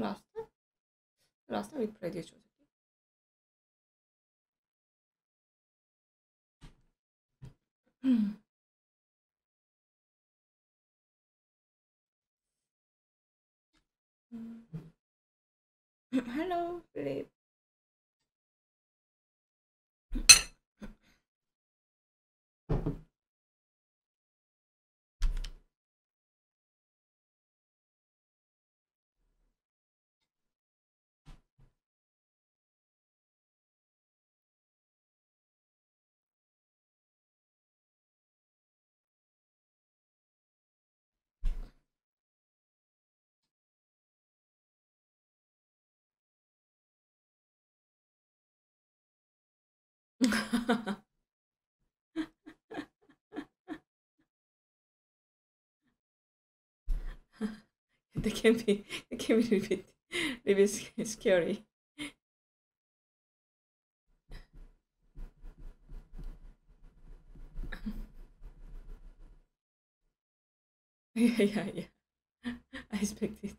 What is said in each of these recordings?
last time? Last time we played this was Hello, Philip. they can be they can be a bit a bit sc- scary. yeah, yeah, yeah. I expect it.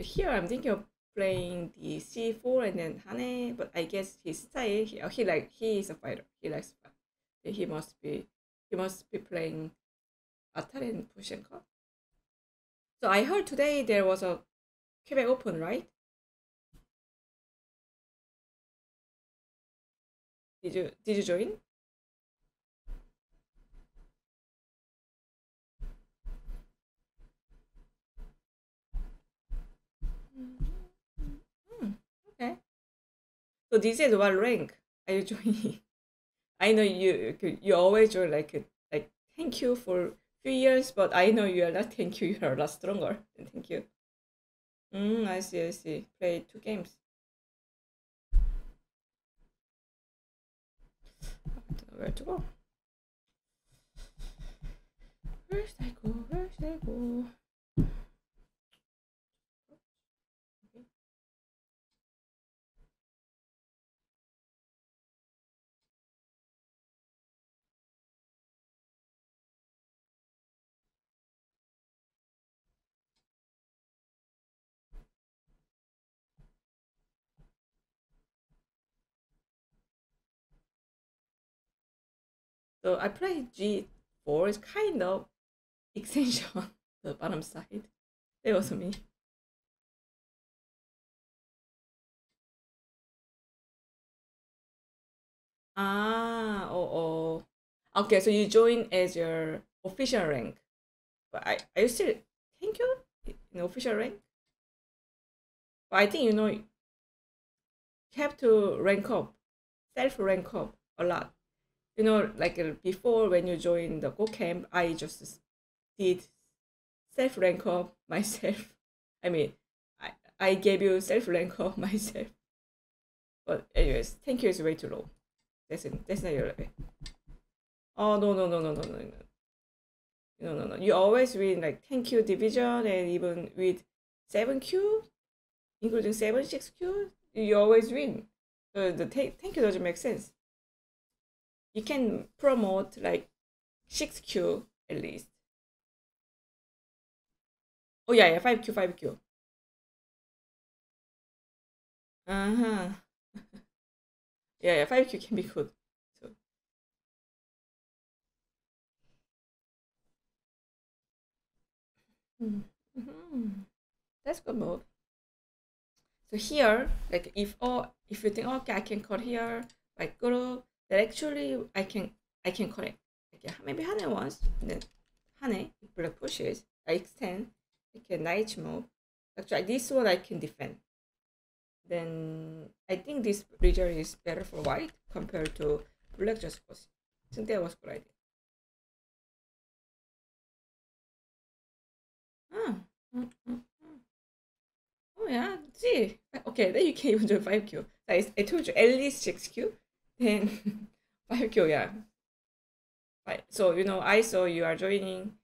So here I'm thinking of playing the c4 and then Hane, but I guess his style he, oh, he like he is a fighter. He likes fight. He must be he must be playing Atari and Pushenko. So I heard today there was a Quebec Open, right? Did you did you join? Hmm, okay. So this is what rank are you joining? I know you you always join like like thank you for few years, but I know you are not thank you. You are a lot stronger than thank you. Mm, I see, I see. Play two games. Where to go. Where should I go? Where should I go? So I play G4 is kind of extension on the bottom side. That was me. Ah, oh, oh. Okay, so you join as your official rank. But I, are you still thank you in official rank? But I think you know you have to rank up, self rank up a lot. You know, like uh, before when you join the Go camp, I just did self rank up myself. I mean, I, I gave you self rank up myself. But anyways, thank you is way too low. That's it. That's not your level. Oh no no no no no no no. No no no. You always win like thank you division and even with seven Q, including seven six Q, you always win. So the th- thank you doesn't make sense. You can promote like six Q at least. Oh yeah, yeah, five Q, five Q. Uh huh. yeah, yeah, five Q can be good. So mm-hmm. that's good move. So here, like if oh if you think okay I can cut here like group, then actually I can I can correct. Okay, maybe Hane once, and then Hane if black pushes, I extend, I can knight move. Actually this one I can defend. Then I think this region is better for white compared to black just because. I think that was good idea. Ah, mm, mm, mm. Oh yeah, see. Okay, then you can even do 5Q. That is, I told you at least 6Q, then 5Q, yeah. Right. So, you know, I saw you are joining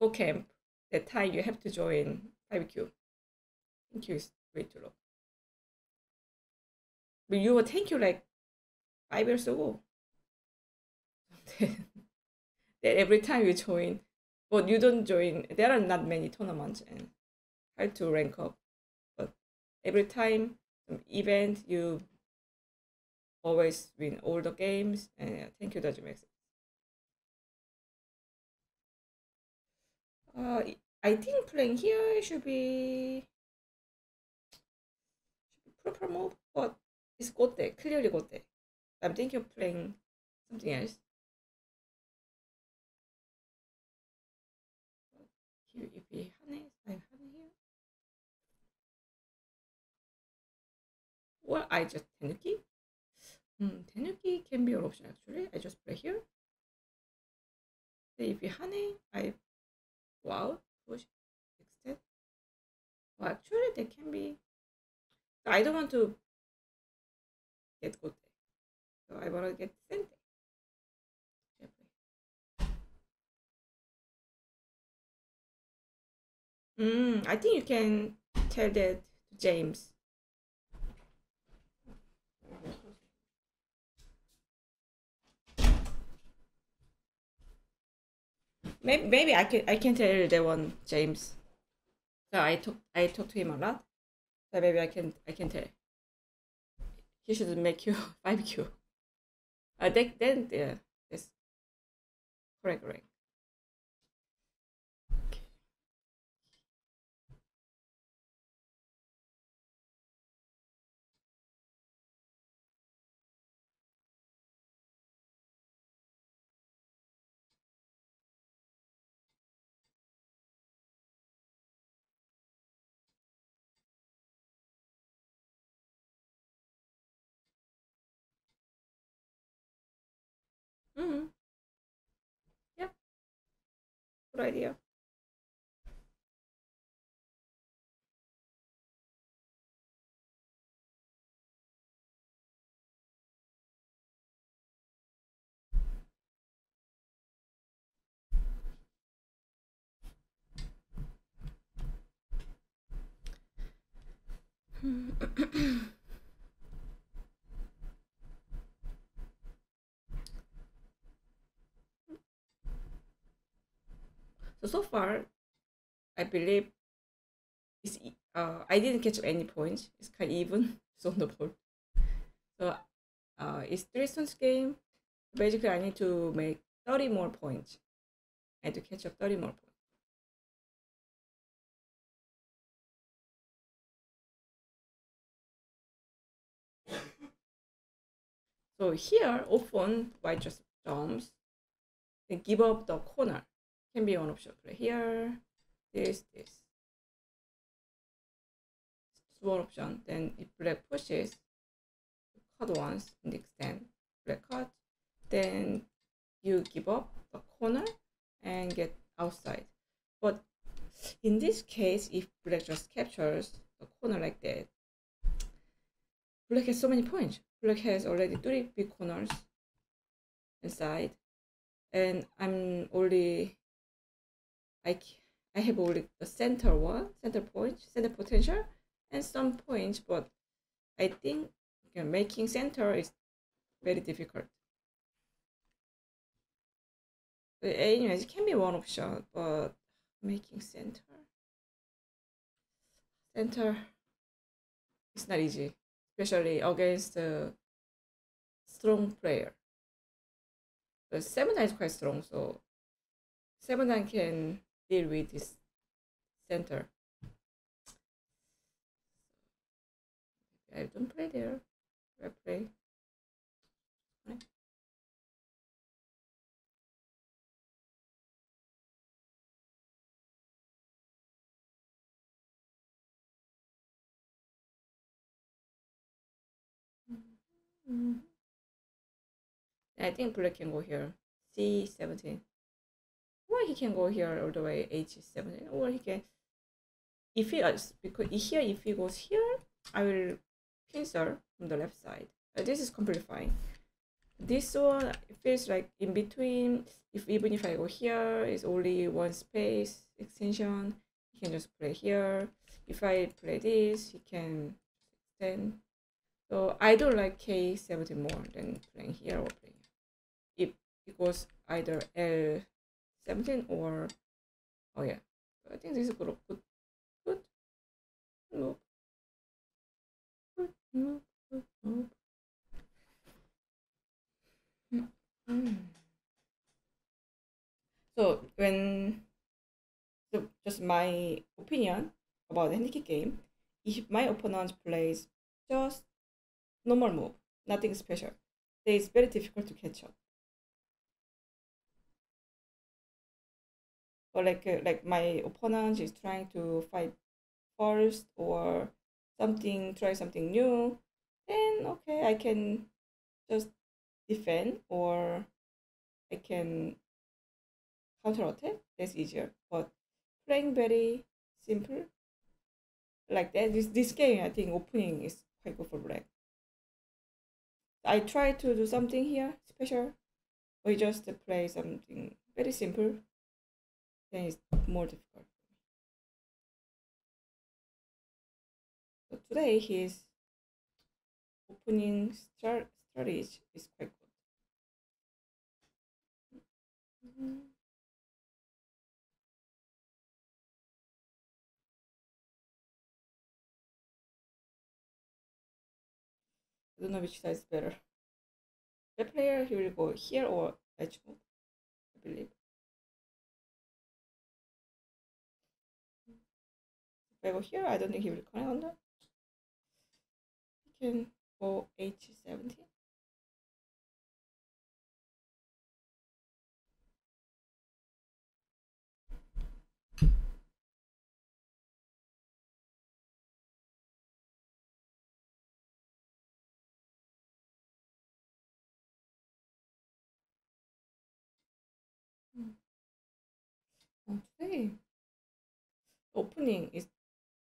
Go Camp. That time you have to join 5Q. Thank you way too low. But you were thank you like five years ago. that every time you join, but you don't join, there are not many tournaments and hard to rank up. But every time event, you always win all the games. And yeah, thank you, Dojimax. Uh, I think playing here should be, should be proper move, but it's good there, clearly good there. I'm thinking of playing something else. Here, if we harness, I have here. Well, I just tenuki. Hmm, tenuki can be an option actually. I just play here. So if you hane, I wow push extend. Well, actually, they can be. I don't want to get good. So I want to get center. Mm, I think you can tell that to James. Maybe, maybe I can I can tell that one James. So I talk I talk to him a lot. So maybe I can I can tell. He should make you five Q. Uh, then then yeah, yes, correct correct. Idea. So far, I believe it's uh I didn't catch any points. It's kind of even. It's on the board. So uh it's three stones game. Basically, I need to make thirty more points. Had to catch up thirty more points. So here, often white just jumps, and give up the corner. Can be one option. Play here, this, this. It's one option. Then if black pushes, cut once and extend, black cut, then you give up the corner and get outside. But in this case, if black just captures the corner like that, black has so many points. Black has already three big corners inside, and I'm only I I have only the center one, center point, center potential, and some points, but I think making center is very difficult. But uh, anyways, it can be one option, but making center center is not easy, especially against a strong player. The seven is quite strong, so seven can deal with this center. I don't play there. I play. Right. Mm-hmm. I think black can go here. C17. Or he can go here all the way H17. Or he can, if he, because here, if he goes here, I will pincer from the left side. Uh, this is completely fine. This one feels like in between. If even if I go here, it's only one space extension. He can just play here. If I play this, he can extend. So I don't like K17 more than playing here or playing. If it goes either L17 or oh yeah. I think this is good good good move. Good move, good. So when so just my opinion about the handicap game, if my opponent plays just normal move, nothing special, it's very difficult to catch up. Or like uh, like my opponent is trying to fight first or something, try something new, then okay, I can just defend or I can counter attack. That's easier. But playing very simple like that. This this game I think opening is quite good for black. I try to do something here special, We just play something very simple. It's more difficult. So today his opening strategy is quite good. Mm-hmm. I don't know which side is better. The player he will go here or edge move, I believe. Go here, I don't think he will connect on that. He can go h17. Hmm. Okay. Opening is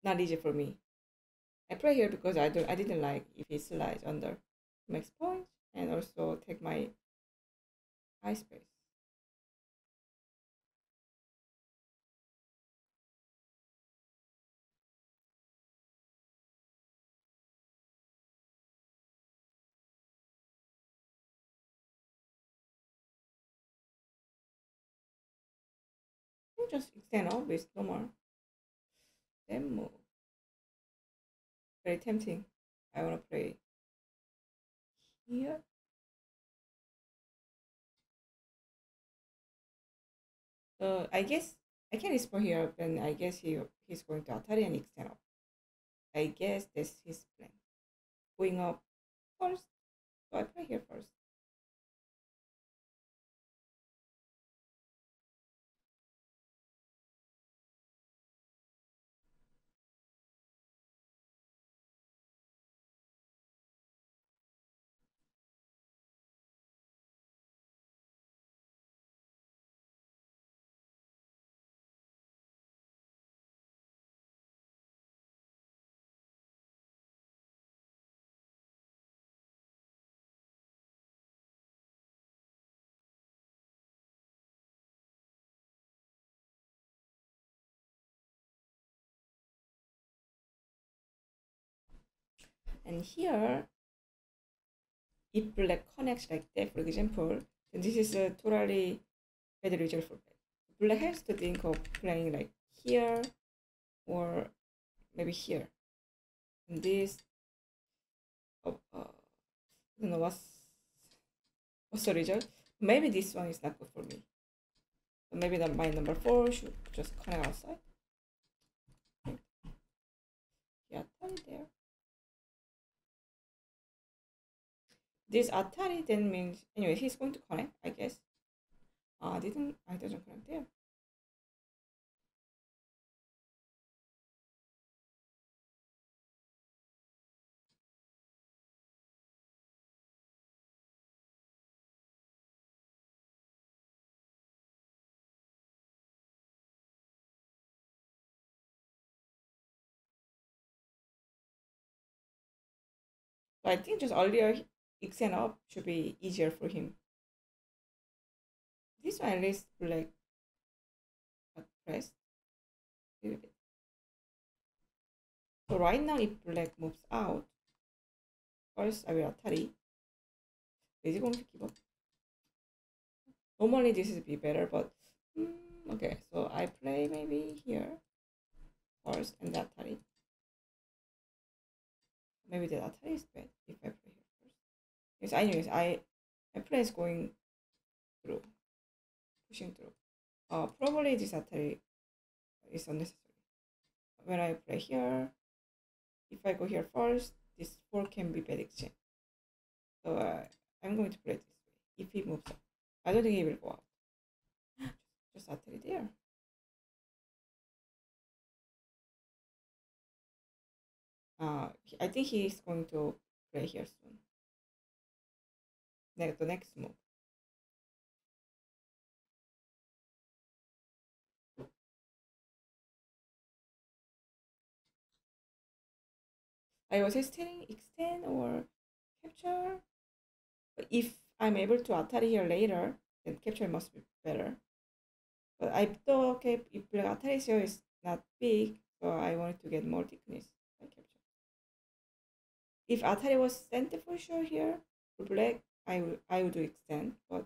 not easy for me. I pray here because I don't I didn't like if it slides under my point and also take my high space. just extend all with normal. Move. Very tempting. I wanna play here. So I guess I can explore here, then I guess he he's going to Atari and extend up. I guess that's his plan. Going up first. So I play here first. And here, if black connects like that, for example, then this is a totally bad result for black. Black has to think of playing like here or maybe here. And this, oh, uh, I don't know what's, what's the result. Maybe this one is not good for me. Maybe that my number four should just connect outside. Yeah, there. This Atari then means anyway he's going to connect I guess. Uh didn't I doesn't connect there. I think just earlier extend up should be easier for him. This one least like press a little bit. So right now if black moves out, first I will Atari. Is he going to keep up? Normally this would be better, but mm, okay. So I play maybe here first and that Atari. Maybe the Atari is bad if I play Yes, I my play is going through, pushing through. Uh, probably this Atari is unnecessary. When I play here, if I go here first, this 4 can be bad exchange. So uh, I'm going to play this way. If he moves up, I don't think he will go out. Just Atari there. Uh, I think he is going to play here soon. Next, the next move. I was hesitating extend or capture. But if I'm able to Atari here later, then capture must be better. But I thought okay, if black Atari here is not big, so I wanted to get more thickness by capture. If Atari was center for sure here, black, I would I would do extend, but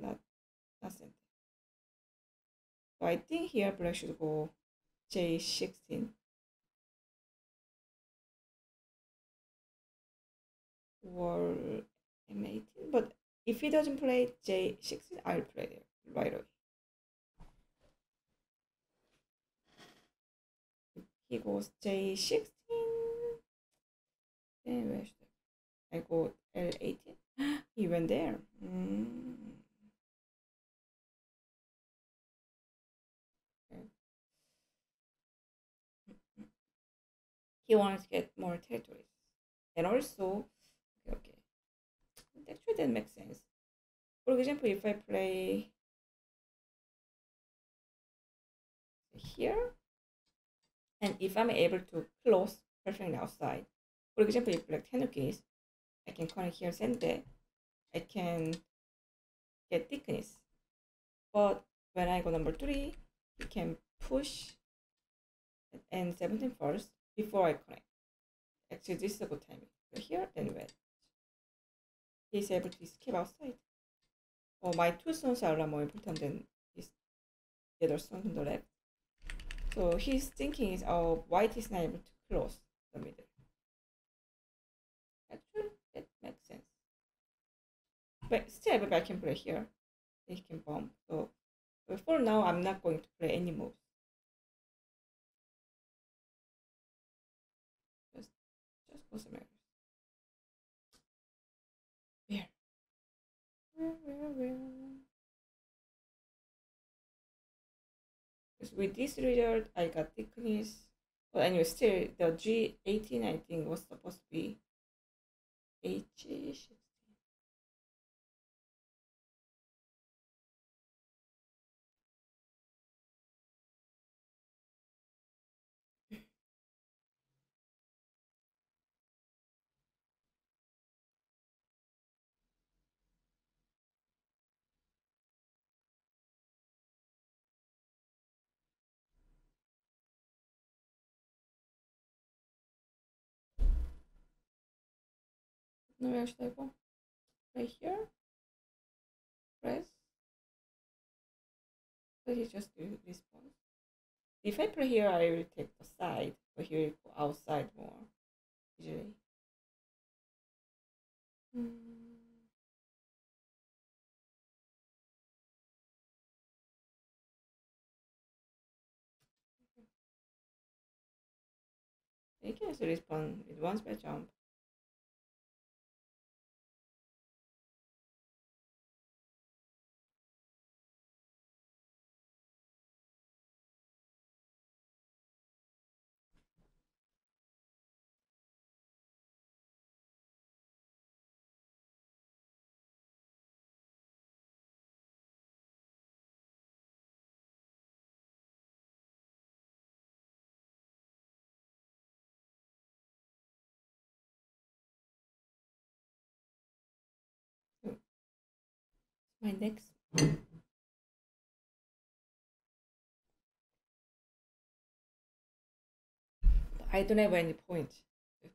not not center. So I think here black should go J16 or M18. But if he doesn't play J16, I'll play there right away. He goes J16, then where should I go L18? he went there. Mm. He wants to get more territories. And also, okay, okay. Actually, that makes sense. For example, if I play here, and if I'm able to close perfectly outside, for example, if black tenukis, I can connect here sende, I can get thickness. But when I go number three, you can push and 17 first before I connect. Actually, this is a good timing. So here, then. He's able to escape outside. Oh, my two sons are a lot more important than his the other son on the left. So his thinking is, oh, white is not able to close the middle. Actually. But still, maybe I can play here. He can bomb. So, but for now, I'm not going to play any moves. Just, just go somewhere. Where? Where? Because with this result, I got thickness. But anyway, still, the G18, I think, was supposed to be H16. Now where should I go? Right here? Press? But he just do. If I play here, I will take the side, but here I go outside more, usually. Hmm. He can also respond with one spell jump. My next. I don't have any point.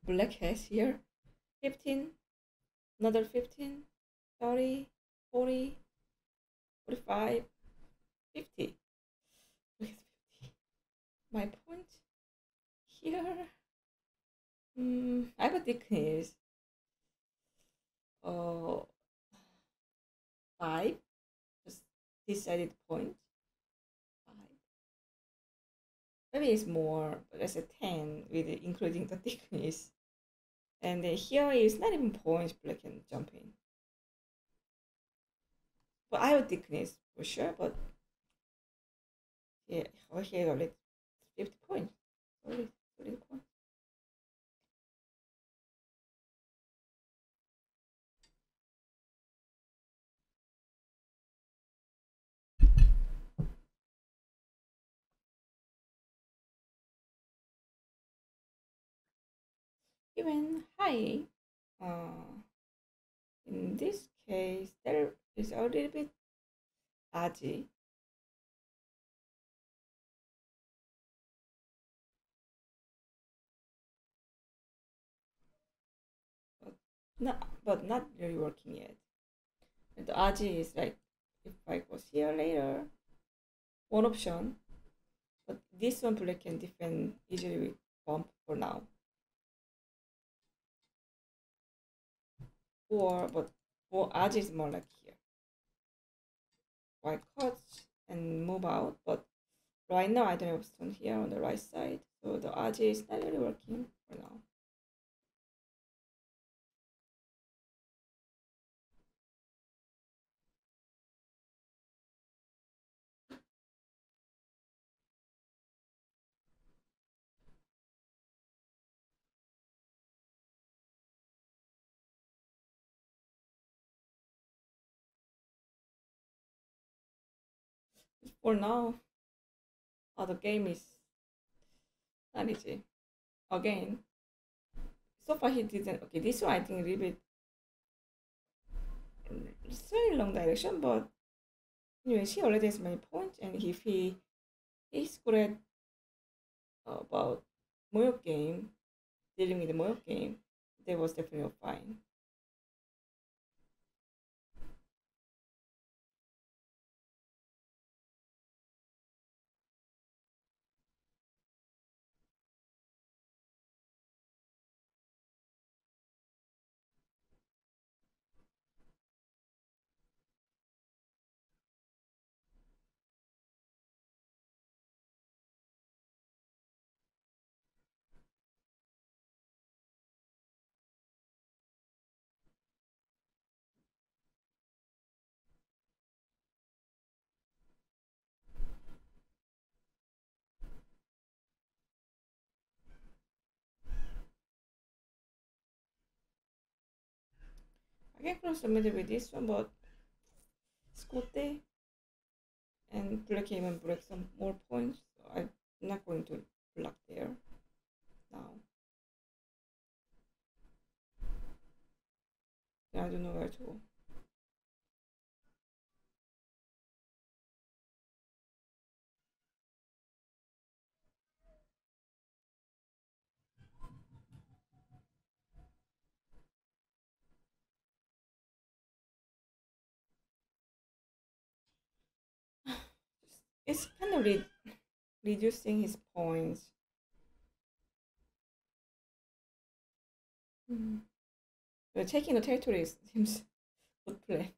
Black has here 15, another 15, 30, 40, 45, 50. 50. My point here. Mm, I have a thickness. Uh, five. Just decided point. Five. Maybe it's more, that's a ten with including the thickness. And then here is not even points can jump in. But I have thickness for sure, but yeah, over here already 50 points. Already 30 points. Even high, uh, in this case, there is a little bit dodgy. But not, but not really working yet. And the aji is like, if I was here later, one option, but this one black can defend easily with bump for now. Or, but for aji is more like here. White cuts and move out, but right now I don't have stone here on the right side, so the aji is not really working for now. For now, oh, the game is not. Again, so far he didn't. Okay, this one I think a little bit it's very long direction, but anyway, he already has many points, and if he is good at about moyo game, dealing with the moyo game, that was definitely fine. I can cross the middle with this one, but Scotty and Black even break some more points, so I'm not going to block there now. I don't know where to go. It's kind of re- reducing his points. Mm. But taking the territory seems good play.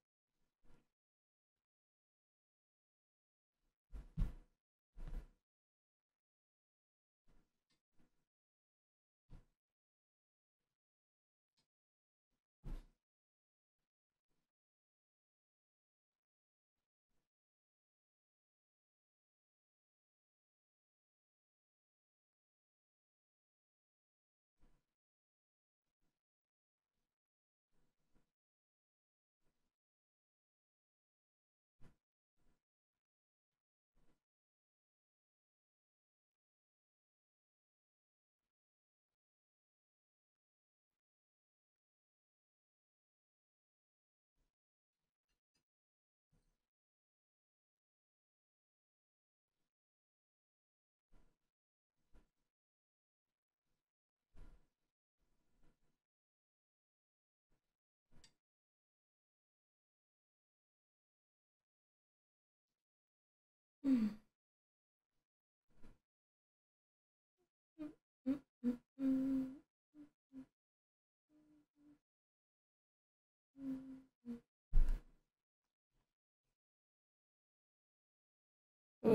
So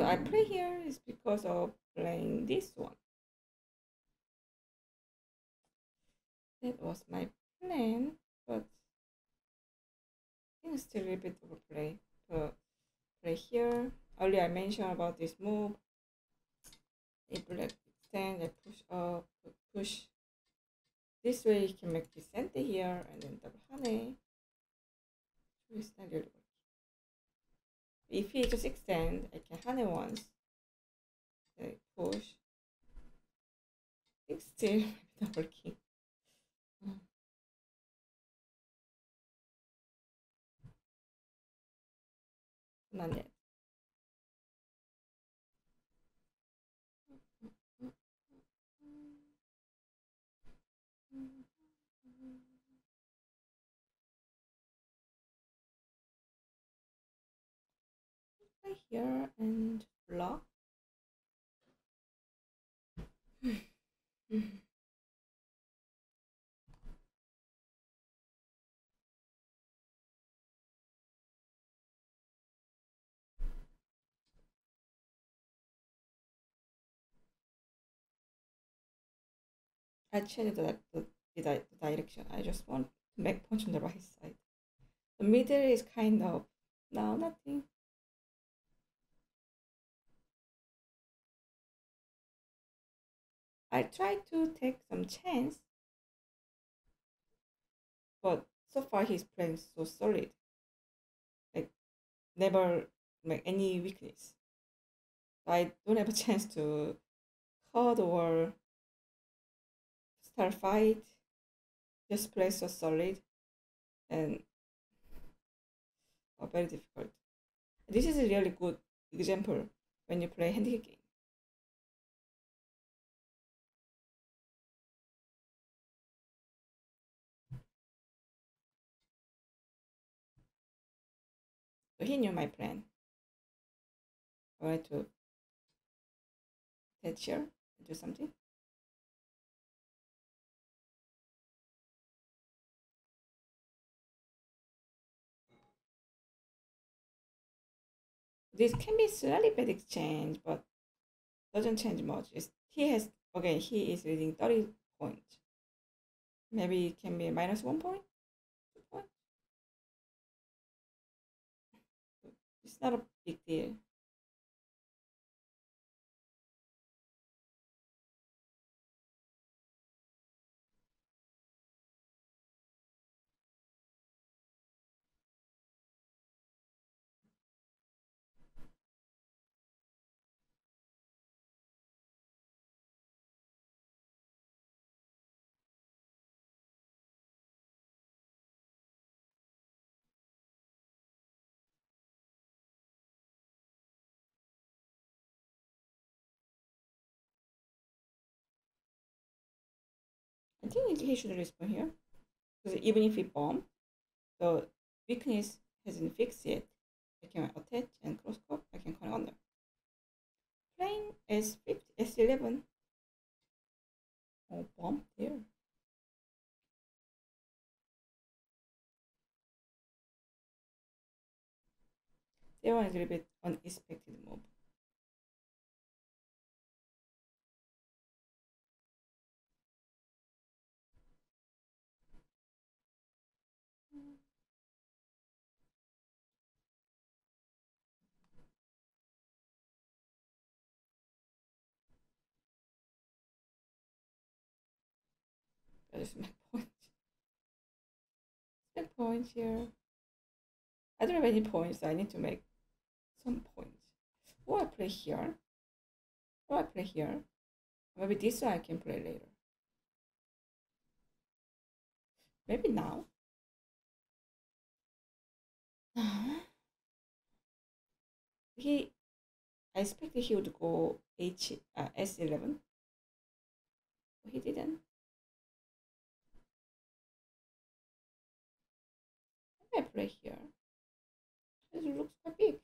I play here is because of playing this one. That was my plan, but I still a bit overplay. But play here. Earlier I mentioned about this move. A black extend, I push up, push. This way you can make this center here and then double hane. If he just extend, I can hane once. Then push. It's still not working. Not yet. Here and block. I changed the, the, the, direction. I just want to make punch on the right side. The middle is kind of, no, nothing. I tried to take some chance, but so far he's playing so solid. Like, never make any weakness. I don't have a chance to cut or start fight. Just play so solid and oh, very difficult. This is a really good example when you play handicap game. He knew my plan. I wanted to head here and do something. This can be slightly bad exchange, but doesn't change much. It's, he has okay, he is leading 30 points. Maybe it can be minus one point, It's not a big deal. Think he should respond here. Because even if he bomb, the weakness hasn't fixed yet. I can attach and cross cup, I can connect on there. Playing S50, S11. Oh, bomb there. That one is a little bit unexpected move. That is my point. My point here. I don't have any points, so I need to make some points. Or I play here. Or I play here. Maybe this one I can play later. Maybe now. He, I expected he would go H uh, S11. He didn't. I play here? This looks quite big.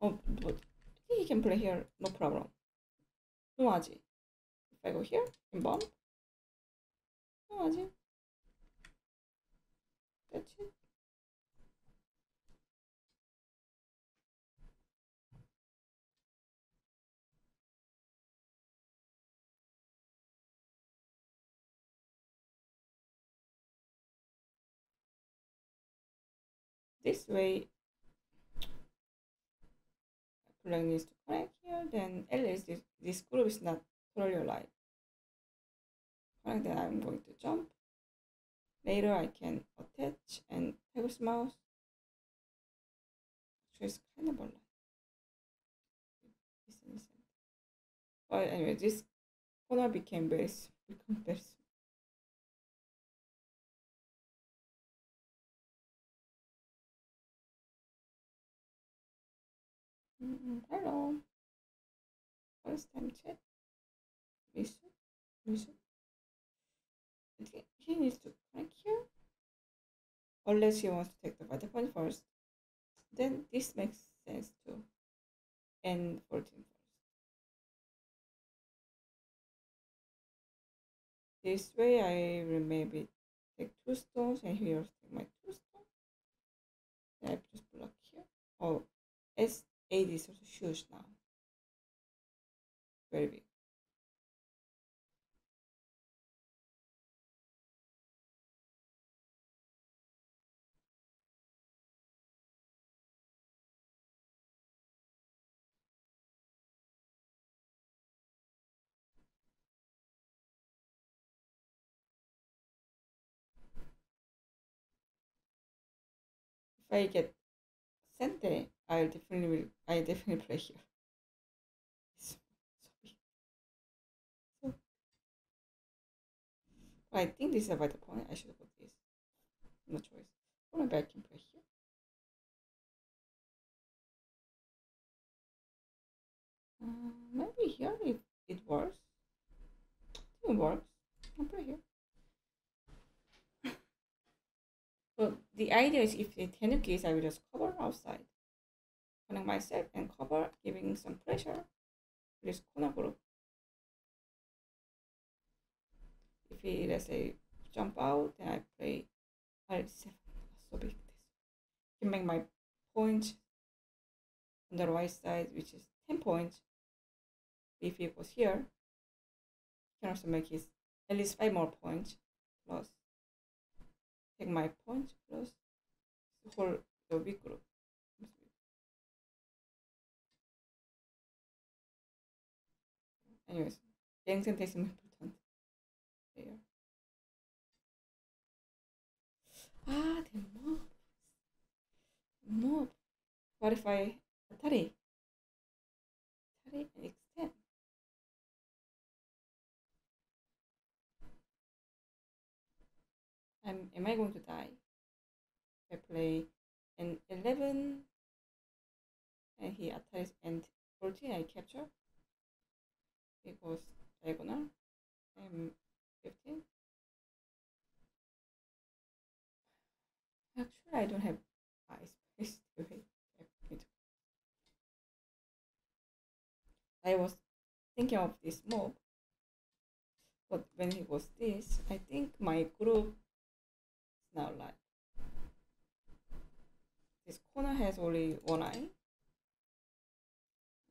Oh, but he can play here, no problem. No Noazi. If I go here, and bomb. No, Noazi. That's it. This way, black needs to connect here, then at least this, this group is not alive. Connect, then I'm going to jump. Later I can attach and Pegasus mouse. Actually, it's kind of alive. But anyway, this corner became very, become very Mm, Hello. First time chat. Listen. Listen. I he needs to crank here. Unless he wants to take the vital point first. Then this makes sense too. And 14 first. This way I will maybe take two stones and here my two stones. I just block here. Oh, it's 80 is also huge now. Very big. If I get Sente, I'll definitely will, I definitely play here. I think this is a vital point. I should put this. No choice. Or maybe I can play here. Uh, maybe here it, it works. It works. I'll play here. So the idea is if the tenuki is, I will just cover outside. Connect myself and cover, giving some pressure to this corner group. If he, let's say, jump out, then I play R7. So big this. Can make my point on the right side, which is 10 points. If he goes here, he can also make his at least 5 more points plus take my point plus whole the big group. Anyways, getting sente is important. There. Ah, the mob. Mob. What if I Atari? Atari and. I'm, am I going to die? I play an 11 and he attacks and 14 I capture. It goes diagonal. I'm 15. Actually, I don't have eye space to hit. I was thinking of this mob, but when he was this, I think my group now light. This corner has only one eye,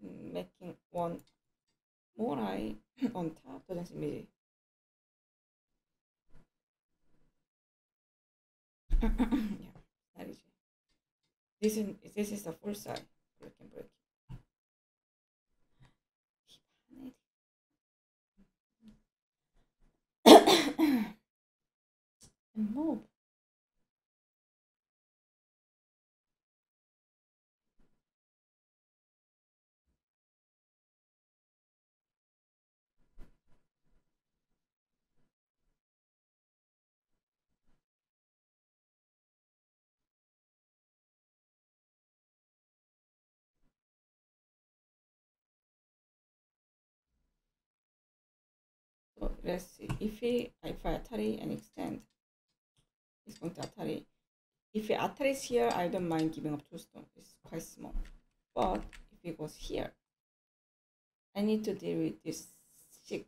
making one more eye on top doesn't seem easy. yeah, that is. This is this is the full side. Break and break. and move. Let's see. If he if I Atari and extend, it's going to Atari. If Atari is here, I don't mind giving up two stones. It's quite small. But if it goes here. I need to deal with this 6.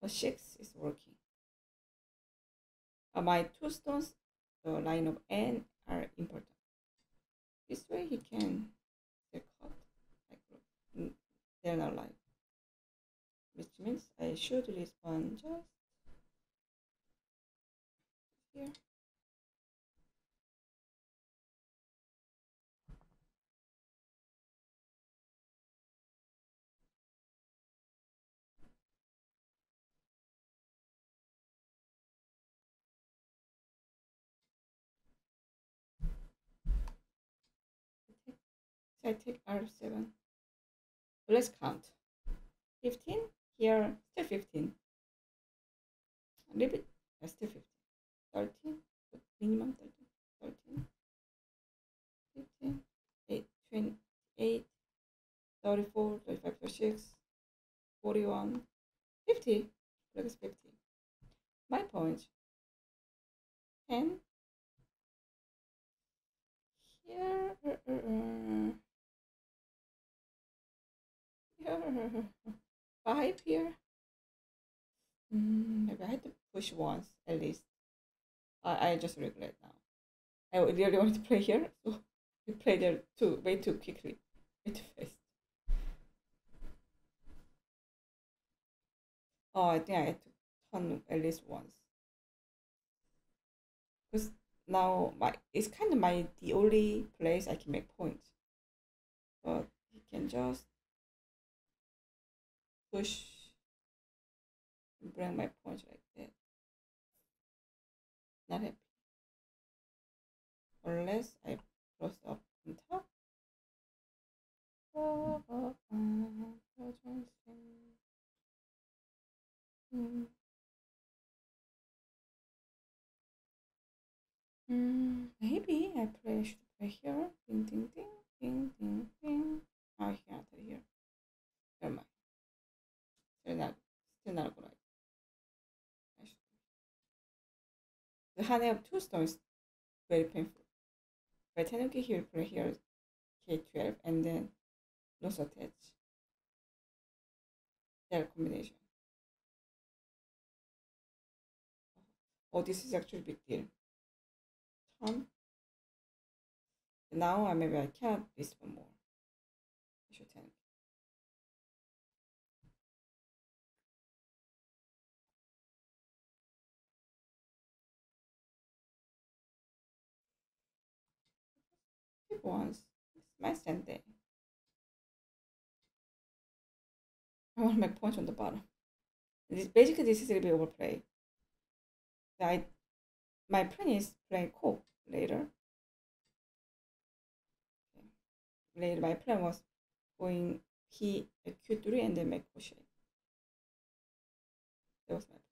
The 6 is working. Uh, my two stones, the line of N, are important. This way he can not alive. Which means I should respawn just here. I take R7. Let's count. 15, here, still 15. A little bit, still 15. 13, minimum 13, 13, 15, 8, 28, 34, 35, 36, 41, 50, plus 50. My point, 10, here, uh, uh, uh, here, 5 here. Mm, maybe I had to push once at least. I, I just regret now. I really wanted to play here, so we played there too way too quickly, way too fast. Oh, I think I had to turn at least once. Because now my it's kind of my the only place I can make points. But you can just push bring my points like that. Not happy. Unless I close up on top. Mm. Maybe I play should play here. Ding ding ding ding ding ding. Oh yeah, here. Never mind. The honey of two stones very painful. By tenuki he will play here K12 and then loss attach. Their combination. Oh, this is actually a big deal. Tom. Now I maybe I can't this one more. I should take. Big It's my Sunday. I want my punch on the bottom. This basically this is a little bit overplay. I my plan is play cope later. Later my plan was going P at Q3 and then make crochet. That was my plan.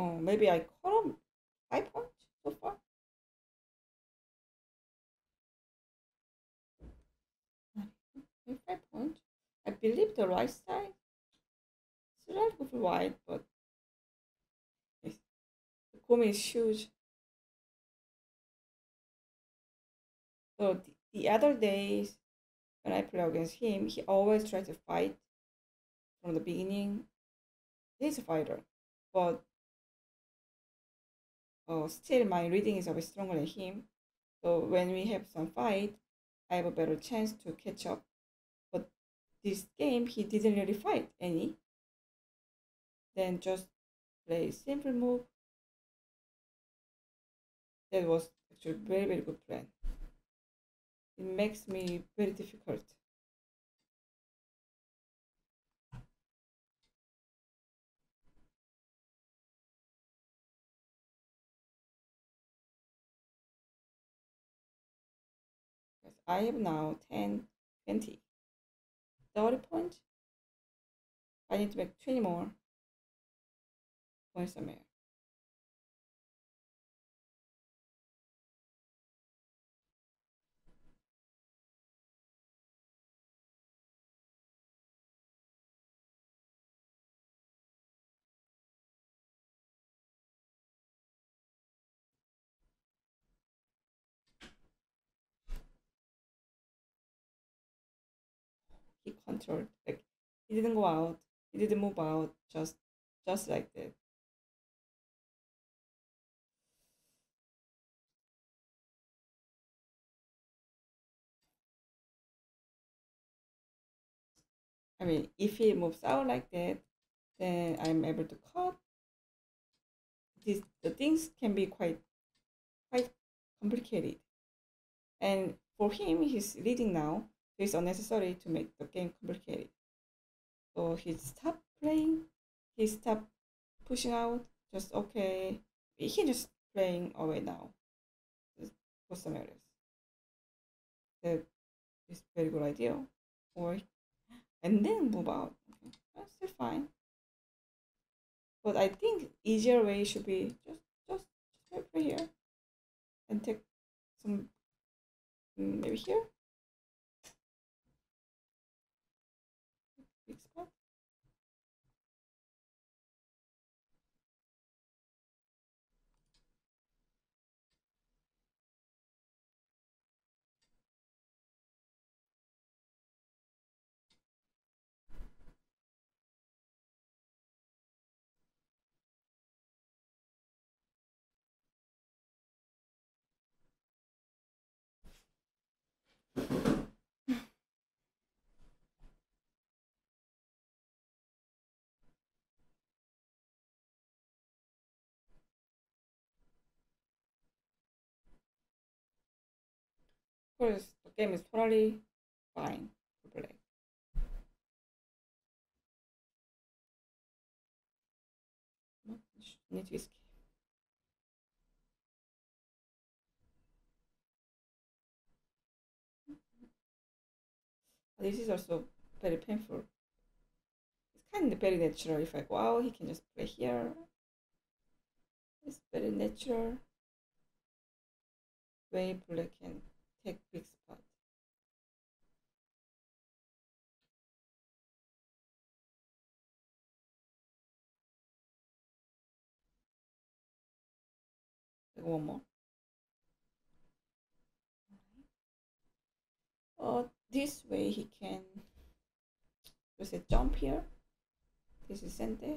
Oh, maybe I caught him five points so far. Five points. I believe the right side is relatively wide, but the comb is huge. So the, the other days when I play against him, he always tries to fight from the beginning. He's a fighter, but uh, still my reading is always stronger than him. So when we have some fight, I have a better chance to catch up. But this game, he didn't really fight any. Then just play simple move. That was actually very very good plan. It makes me very difficult. I have now 10, 20, 30 points. I need to make 20 more points somewhere. He controlled. Like he didn't go out. He didn't move out. Just just like that. I mean if he moves out like that then I'm able to cut. These the things can be quite quite complicated. And for him he's leading now it's unnecessary to make the game complicated. So he stopped playing, he stopped pushing out, just okay. He just playing away now. For some areas. That is very good idea. Or and then move out. Okay. That's still fine. But I think easier way should be just just just here and take some mm, maybe here course, the game is totally fine to play. Need escape. This is also very painful. It's kind of very natural. If I go out, he can just play here. It's very natural. Way black take big spot. one more. Uh, this way he can just a jump here. This is center.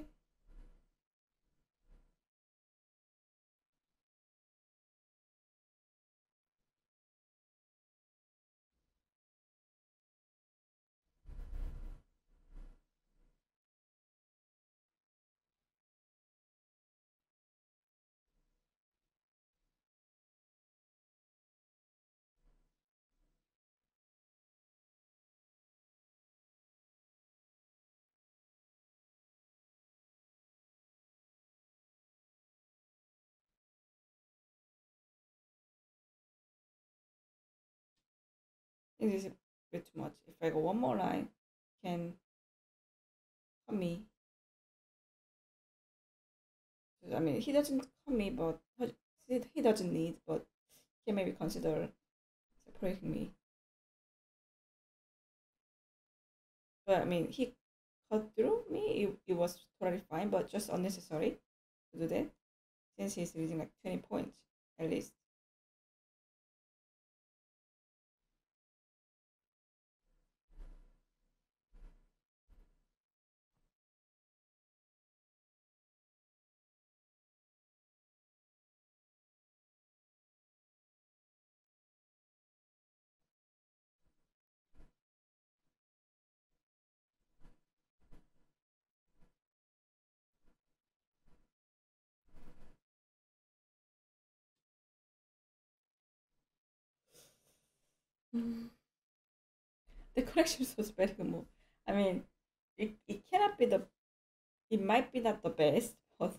It is a bit too much. If I go one more line, can cut me. I mean, he doesn't cut me, but he doesn't need, but he maybe consider separating me. But I mean, he cut through me. It, it was totally fine, but just unnecessary to do that since he's losing like 20 points at least. The connection was very good. I mean, it, it cannot be the, it might be not the best, but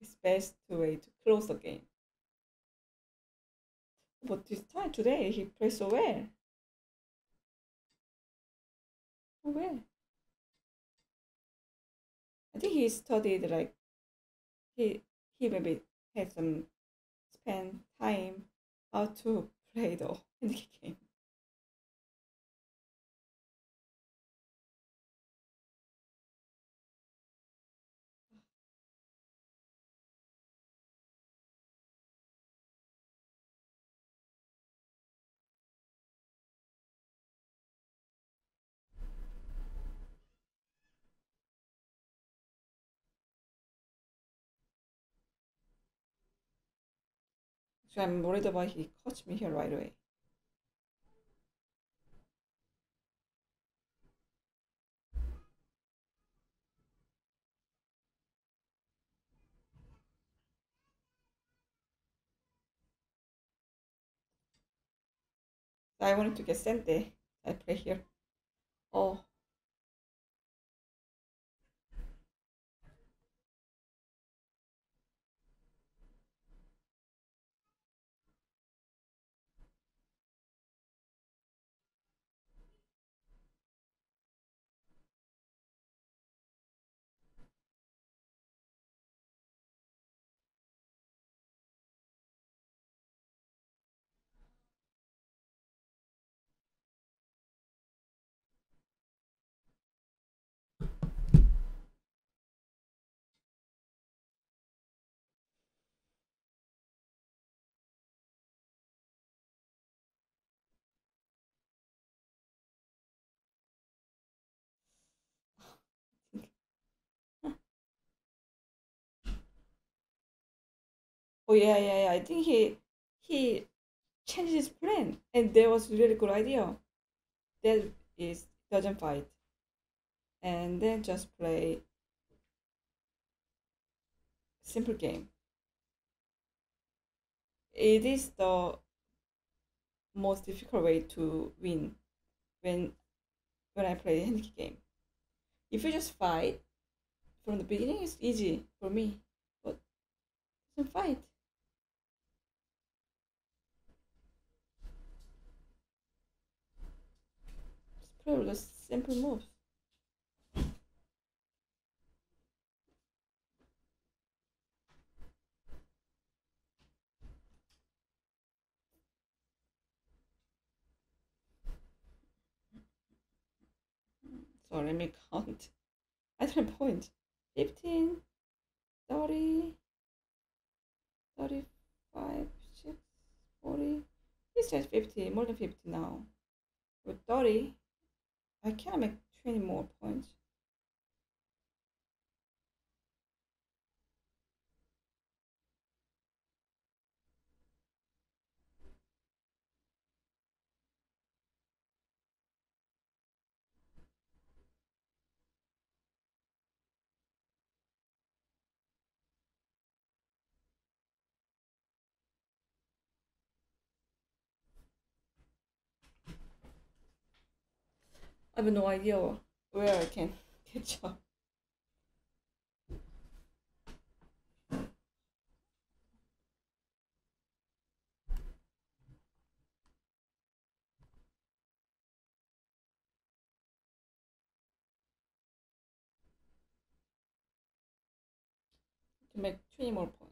it's best way to close the game. But this time today, he plays so well. Well. think he studied like he he maybe had some spend time how to play the handicap game. So I'm worried about he caught me here right away. I wanted to get sent there. I play here. Oh, oh yeah, yeah, yeah. I think he he changed his plan, and that was really good idea. That is doesn't fight, and then just play simple game. It is the most difficult way to win when when I play handicap game. If you just fight from the beginning, it's easy for me, but doesn't fight. Just simple moves. So let me count. I point. 15, 30, 35, 6, 40. He says 50, more than 50 now. With 30, I can make 20 more points. I have no idea where I can catch up. To make 20 more points,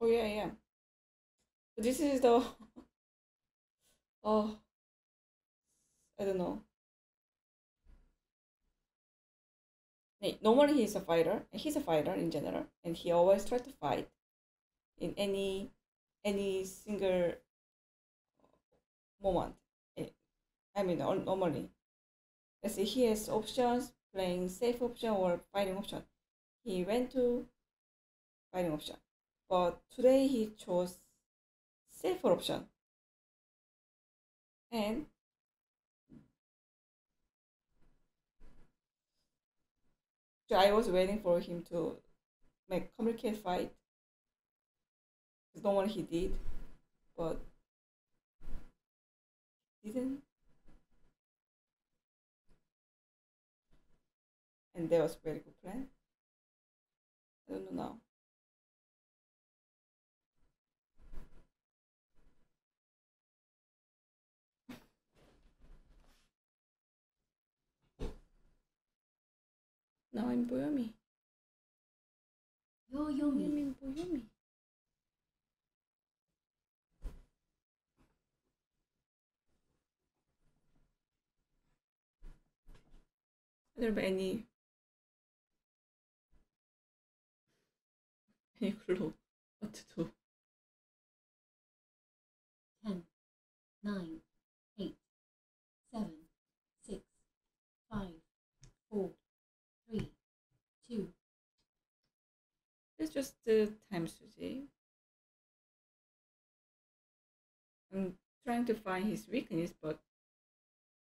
Oh yeah, yeah. This is the oh I don't know. Normally he's a fighter. and He's a fighter in general, and he always tries to fight in any any single moment. I mean, normally. Let's see, he has options, playing safe option or fighting option. He went to fighting option, but today he chose safer option, and so I was waiting for him to make complicated fight. It's not what he did, but didn't. And that was very good plan. I don't know now. Now I'm Byoyomi. Byoyomi. I'm Byoyomi. I don't have any clue what to do. 10, 9, 8, 7, 6, 5, 4, 3, 2, It's just the time strategy. I'm trying to find his weakness, but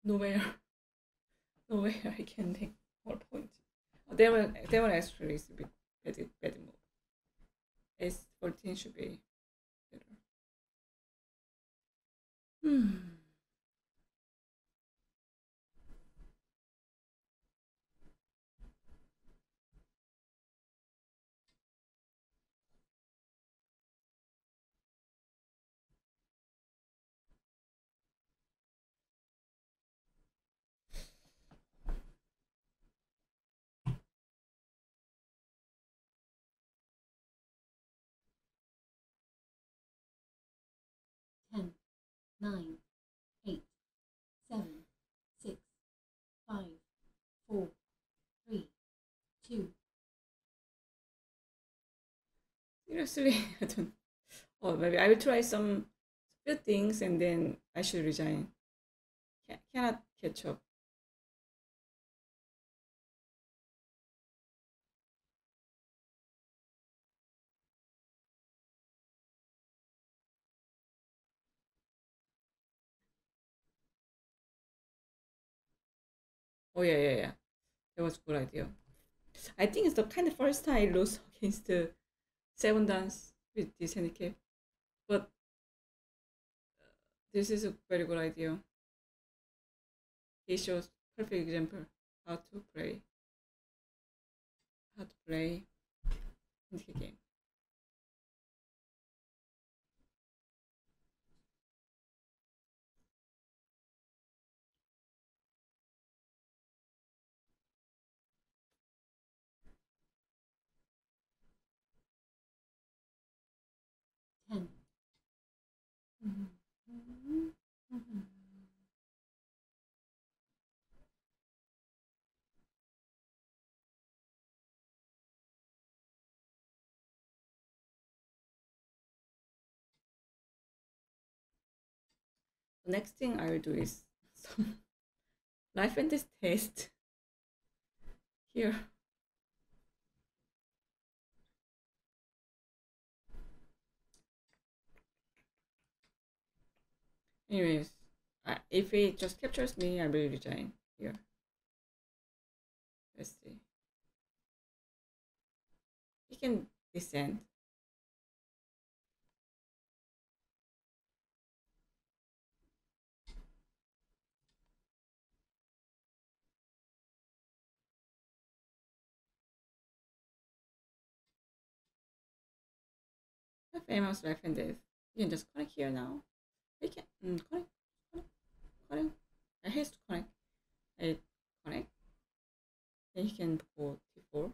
nowhere, nowhere I can make more points. Oh, that one, that one actually is a bit bad, bad move. S fourteen should be better. Hmm. Seriously, I don't. Oh, maybe I will try some few things and then I should resign. Can, cannot catch up. Oh yeah, yeah, yeah. That was a good idea. I think it's the kind of first time I lose against the seven dance with this handicap, but uh, this is a very good idea. He shows perfect example how to play, how to play handicap game. The next thing I will do is some life and this test here. Anyways, if it just captures me, I will resign here. Let's see. He can descend. Famous life. You can just connect here now. You can mm, connect, connect, connect. I hate to connect. I connect. Then you can go T4.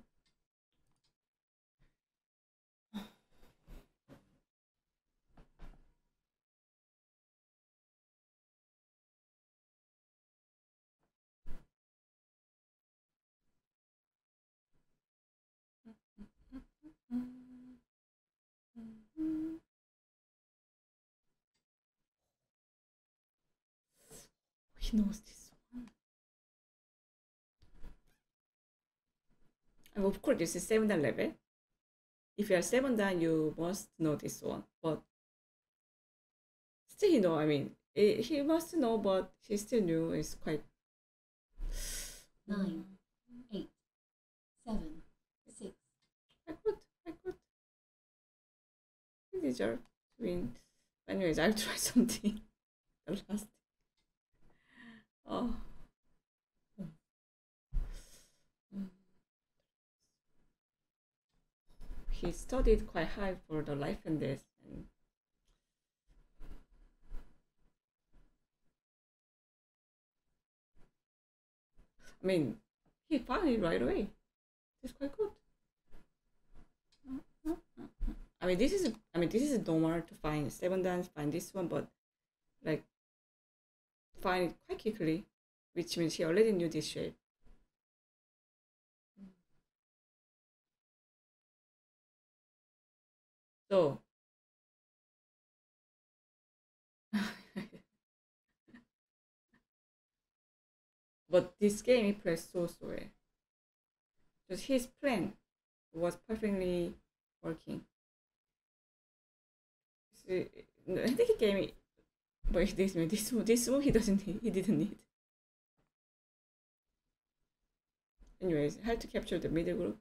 He knows this one. And of course, this is 7 dan level. If you are 7 dan, you must know this one. But still, you know, I mean, eh, he must know, but he still knew it's quite. nine, eight, seven, six, Quite good. deserve to win. Anyways, I'll try something. the last. Oh. He studied quite hard for the life and death. And I mean, he found it right away. It's quite good. I mean, this is I mean this is a normal to find seven dance, find this one, but like find it quite quickly, which means he already knew this shape. So but this game he plays so so well. Because his plan was perfectly working. So, I think he gave me, but this move, this move, this move he doesn't need, he didn't need. Anyways, had to capture the middle group.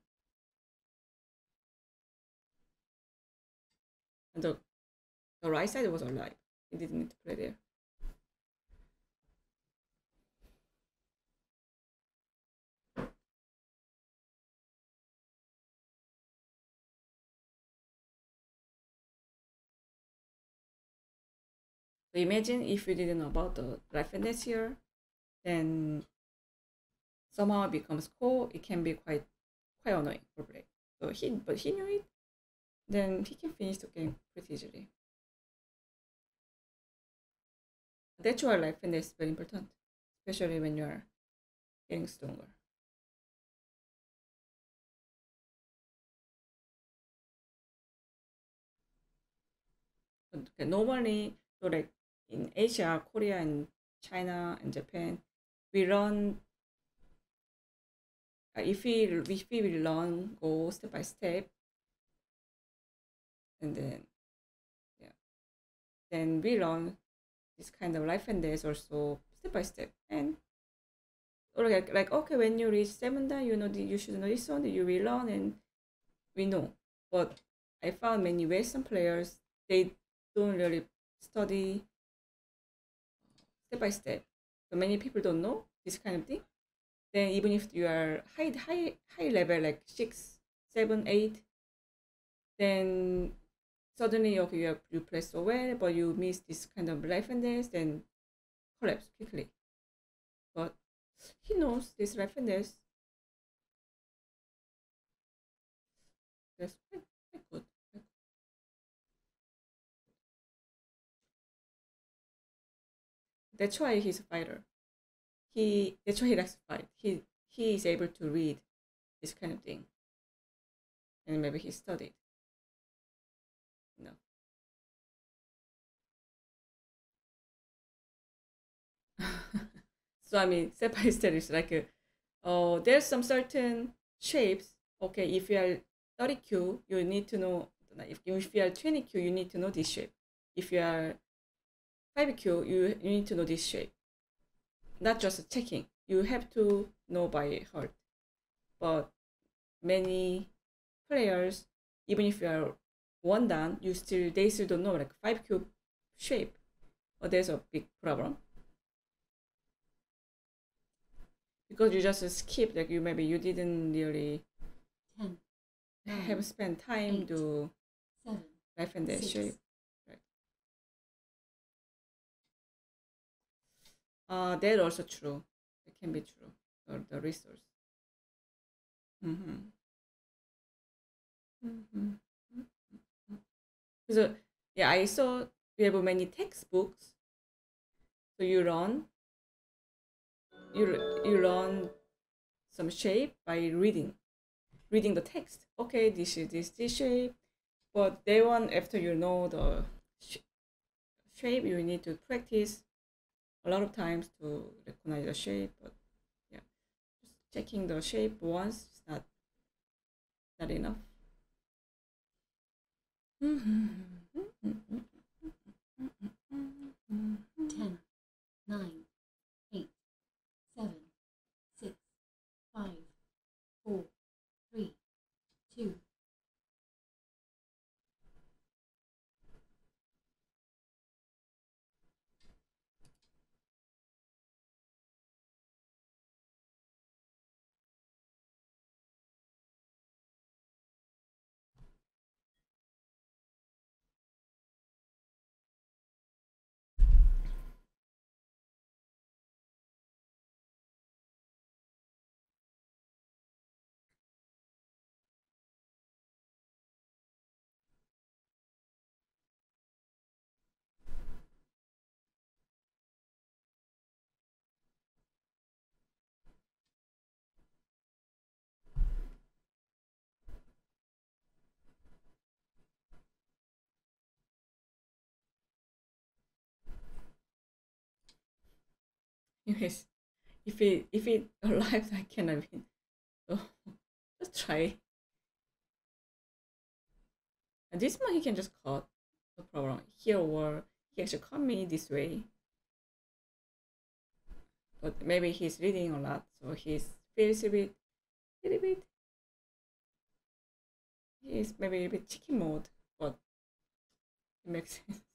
And the, the right side was alive. He didn't need to play there. Imagine if you didn't know about the life and death here, then somehow it becomes core. It can be quite quite annoying for Black. So he but he knew it, then he can finish the game pretty easily. That's why life and is very important, especially when you are getting stronger. Okay, normally, so like in Asia, Korea, and China and Japan, we learn. Uh, if we if we will learn go step by step, and then yeah, then we learn this kind of life and death also step by step and or like like okay when you reach seven dan you know the, you should know this one you will learn and we know but I found many Western players they don't really study step by step. So many people don't know this kind of thing. Then even if you are high high high level like six, seven, eight, then suddenly okay you you play so well, but you miss this kind of life and death, then collapse quickly. But he knows this death. That's quite, That's why he's a fighter. He that's why he likes to fight. He he is able to read this kind of thing. And maybe he studied. No. so I mean step by step is like a, oh there's some certain shapes. Okay, if you are 30Q, you need to know if, if you are 20Q, you need to know this shape. If you are 5Q, you, you need to know this shape. Not just checking. You have to know by heart. But many players, even if you are one dan, you still they still don't know like 5Q shape. But there's a big problem. Because you just skip like you maybe you didn't really 10, have spent time Eight. to 7, life and Six. shape. Uh, that also true. It can be true. Or the resource. Mm-hmm. Mm-hmm. So yeah, I saw we have many textbooks. So you learn. You you learn some shape by reading, reading the text. Okay, this is this this shape, but they want after you know the sh- shape, you need to practice a lot of times to recognize the shape. But yeah, just checking the shape once is not not enough. 10, 9, Anyways, if it if it arrives, I cannot win. So let's try. And this one he can just cut, no problem. Here or he actually cut me this way. But maybe he's reading a lot, so he feels a bit, little bit. He's maybe a bit chicken mode, but it makes sense.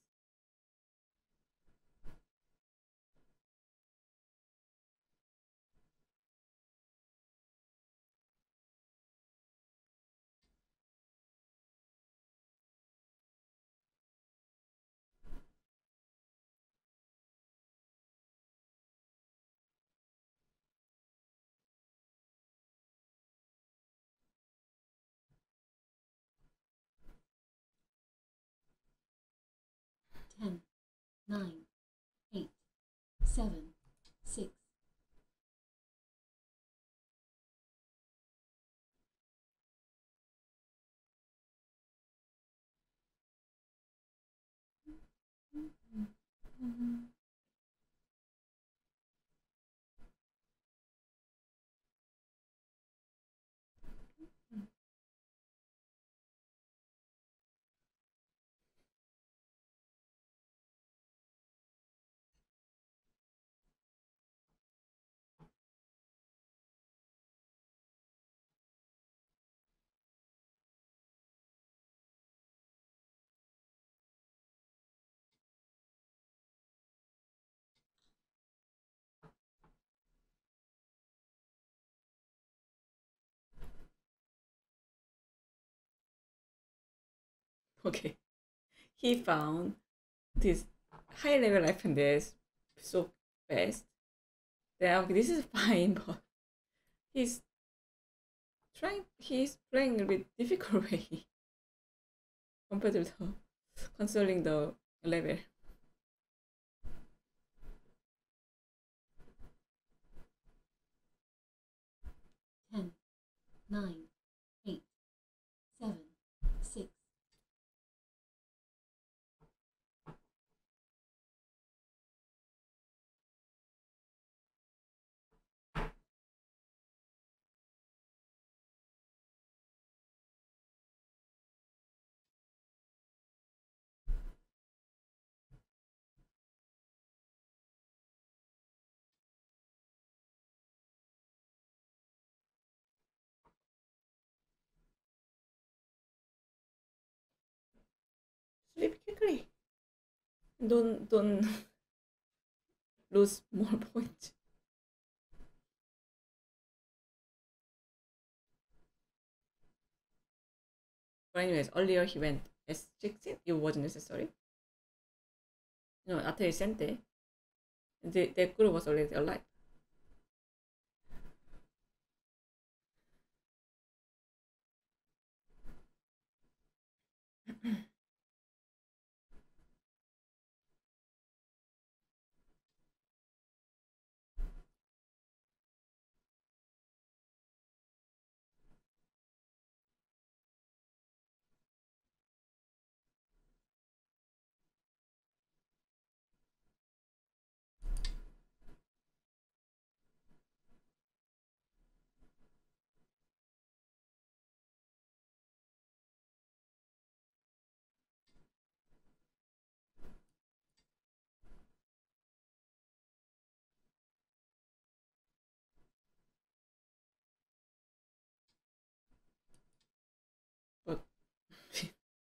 Nine, eight, seven, Okay. He found this high level death so fast. Then okay, this is fine, but he's trying he's playing a bit difficult way compared to the consoling the level. ten, nine, Don't don't lose more points. But anyways, earlier he went S16. It wasn't necessary. No, after he sent it, the, the group was already alive.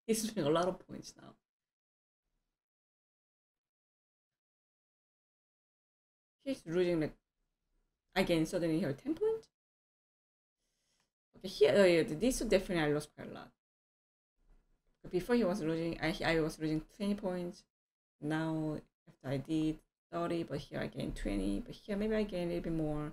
he's doing a lot of points now. He's losing like again suddenly here 10 points. Okay, here uh, yeah, this one definitely I lost quite a lot. Before he was losing, I I was losing 20 points. Now after I did 30, but here I gained 20. But here maybe I gain a little bit more.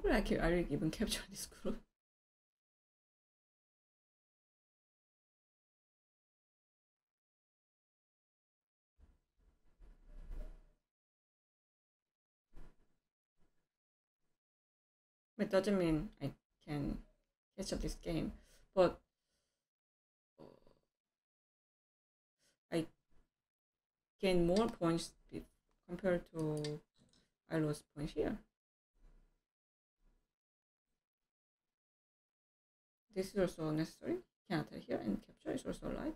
Probably I can I even capture this group. It doesn't mean I can catch up this game, but uh, I gain more points compared to I lost points here. This is also necessary. Can attack here and capture is also alive.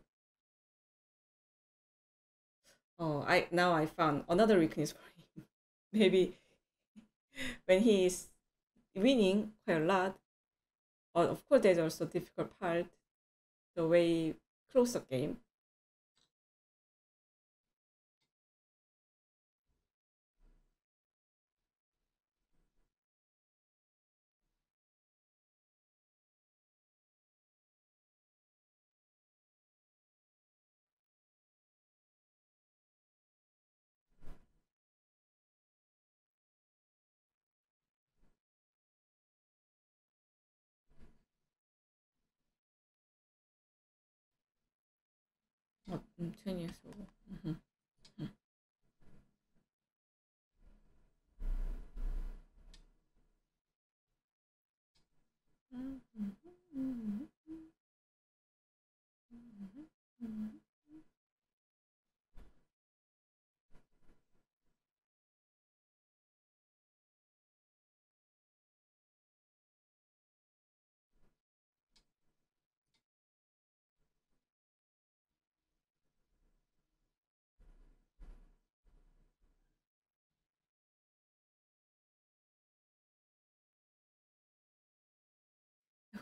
Oh, I now I found another weakness for him. Maybe when he is winning quite a lot. Uh, of course, there's also difficult part, the way close the game. 어, 음, 10 years old.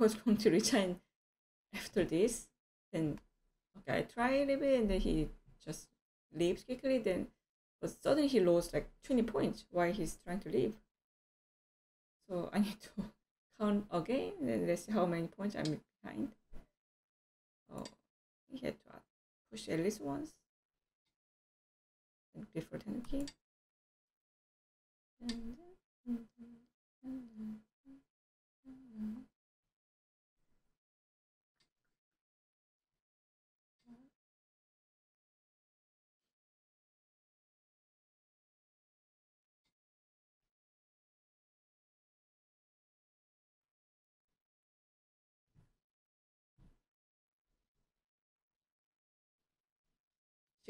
Was going to resign after this. Then, okay, I try a little bit and then he just leaves quickly. Then, but suddenly he lost like 20 points while he's trying to leave. So I need to count again and let's see how many points I'm behind. Oh, he had to push at least once. And before tenuki. Then, and then, and then,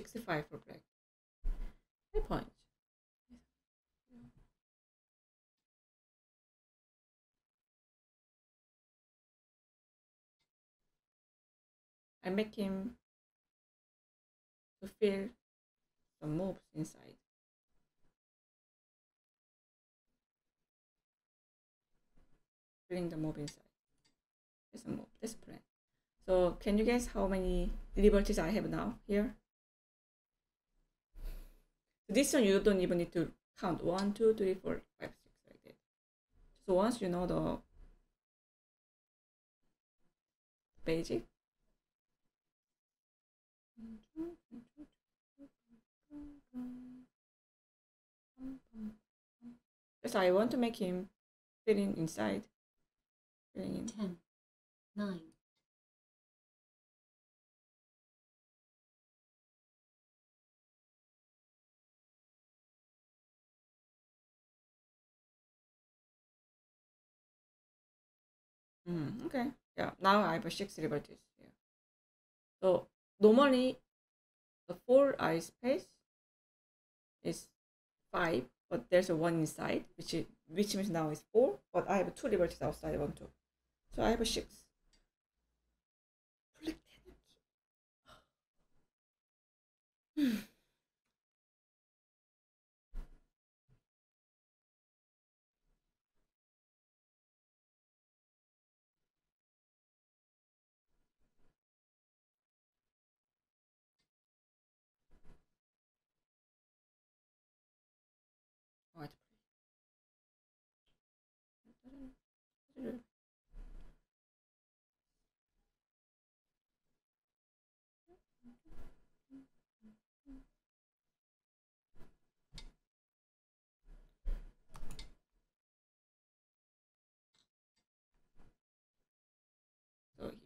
and then. Sixty-five for black. Three points. I make him to feel some moves inside. Feeling the move inside. There's a move. A plan. So can you guess how many liberties I have now here? This one you don't even need to count. One, two, three, four, five, six, like that. So once you know the basic, Yes, I want to make him feeling inside. Feeling in. ten, nine, Mm, okay. Yeah. Now I have six liberties. Yeah. So normally the four I space is five, but there's a one inside, which is, which means now is four. But I have two liberties outside one two, so I have a six. 블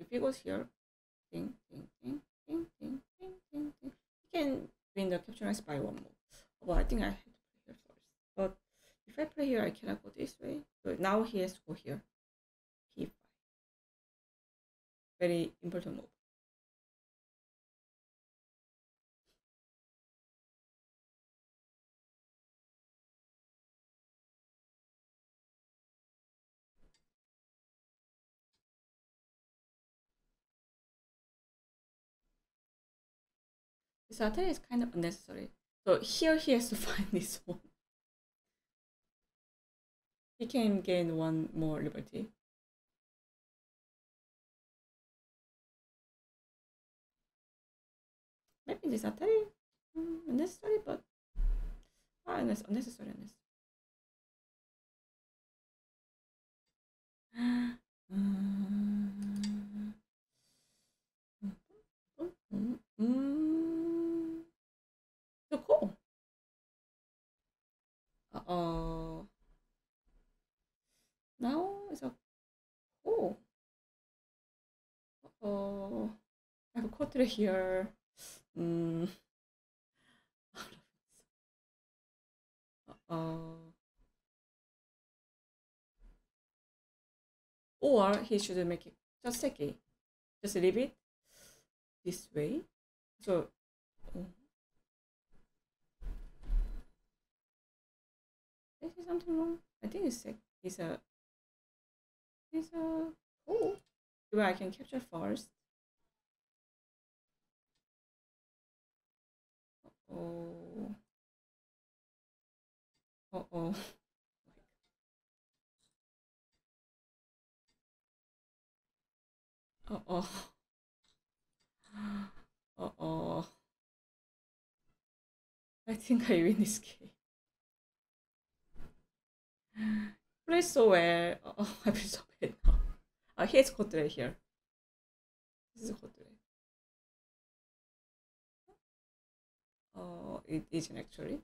if he goes here, ding, ding, ding, ding, ding, ding, ding, ding, he can win the capture race by one move. Well, I think I have to play here first. But if I play here, I cannot go this way. So now he has to go here. P5. Very important move. Attack is kind of unnecessary. So here he has to find this one. He can gain one more liberty. Maybe this attack mm, unnecessary, but ah, unnecessary, unnecessary. Mm, mm. Uh, now it's a cool. Oh, I have a quadra here. Mm. Uh, or he should make it just seki. Just leave it this way. So, oh. Is there something wrong? I think it's a, it's a, it's a, oh, where I can capture first. Oh, uh oh. Uh oh. Uh oh. I think I win this game. Play so well. Oh, I feel so bad now. Uh, here's ko threat here. This is ko threat. Oh, it isn't actually.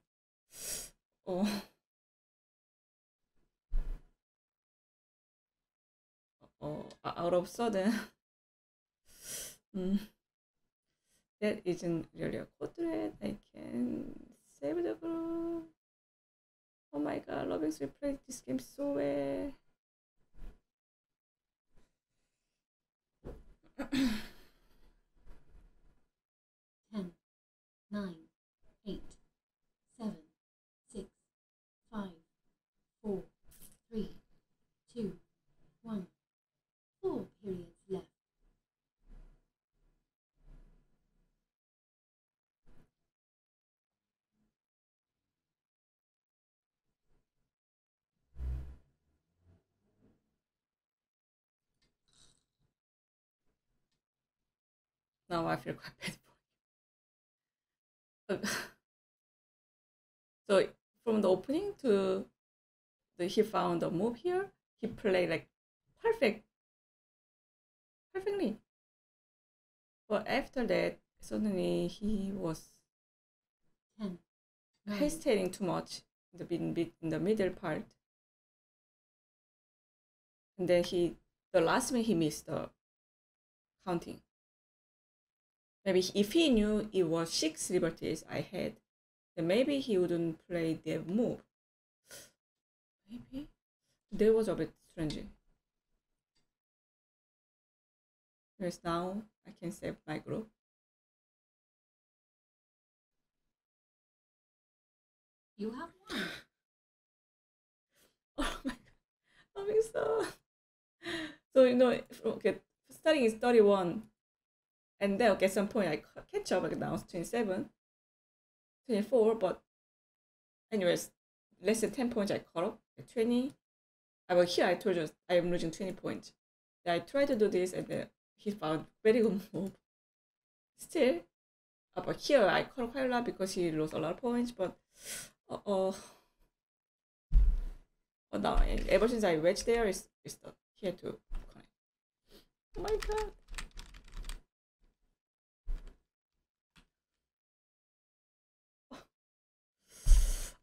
Oh. Oh, out of sudden. mm. That isn't really a code. I can save the group. Oh my god, will play this game so well. ten, nine, eight, seven, six, five, four, three, two, one. Four periods now I feel quite bad so from the opening to the he found the move here, he played like perfect, perfectly. But after that, suddenly he was Ten, nine, hesitating too much in the mid, in the middle part, and then he the last one he missed the counting. Maybe if he knew it was six liberties I had, then maybe he wouldn't play that move. Maybe that was a bit strange. Because now I can save my group. You have one. Oh my god, I think so. So you know, okay, starting is thirty one, and then at some point I catch up. Like now it's 27, 24, but anyways, less than ten points I caught up at twenty. I well here I told you I am losing twenty points. Then I tried to do this and then he found very good move. Still, but here I caught quite a lot because he lost a lot of points. But uh oh. No, and ever since I reached there, it's, it's here to. Oh my god.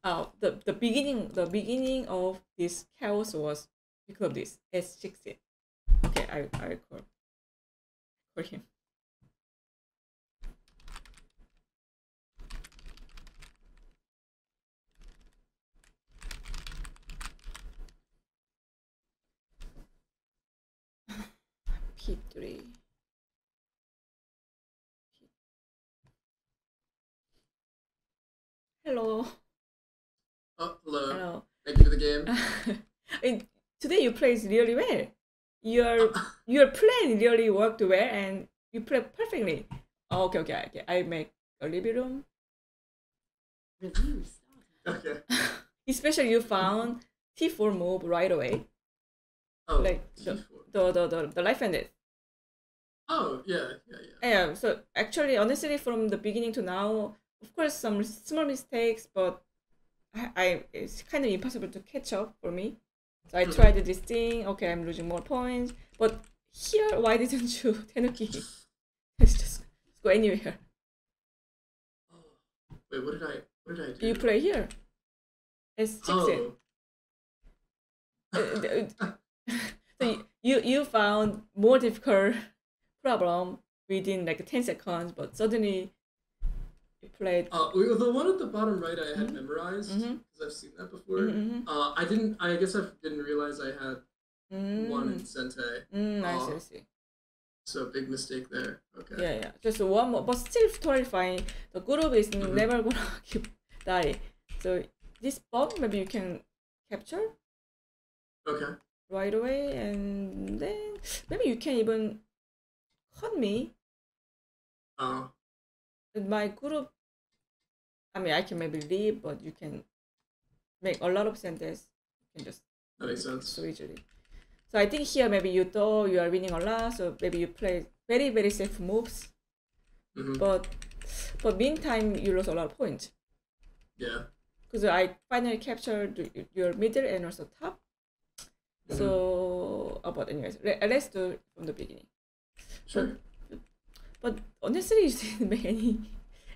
Oh, the, the beginning the beginning of this chaos was because of this S16. Okay, I I call call him. P3. Hello. Oh, hello. Hello. Thank you for the game. today you played really well. Your uh, your plan really worked well and you played perfectly. Oh, okay, okay, okay. I make a living room. Review started. okay. Especially you found T4 move right away. Oh, Like the- T4. The the the, the life ended. Oh, yeah, yeah, yeah. Yeah, so actually honestly from the beginning to now, of course some small mistakes, but I, I it's kind of impossible to catch up for me. So I tried this thing, okay, I'm losing more points. But here why didn't you Tenuki? Let's just go anywhere. Oh. Wait, what did I, what did I do? You play here. It's Jackson. Oh. Uh, uh, so you, you you found more difficult problem within like 10 seconds, but suddenly you played. Uh, the one at the bottom right I had Mhm. memorized because I've seen that before. Mm-hmm. Uh, I didn't. I guess I didn't realize I had one in Mm, Sente. mm, I see. I see. So big mistake there. Okay. Yeah, yeah. Just one more, but still terrifying. The group is Mhm. never gonna keep die. So this bomb maybe you can capture Okay. right away, and then maybe you can even cut me. Oh. My group, I mean, I can maybe leave, but you can make a lot of sentences. You can just That makes sense. so easily. So I think here maybe you thought you are winning a lot, so maybe you play very very safe moves. hmm But but meantime you lose a lot of points Yeah. because I finally captured your middle and also top. Mhm. So uh, but anyways, le- let's do it from the beginning. Sure. But honestly, you didn't make any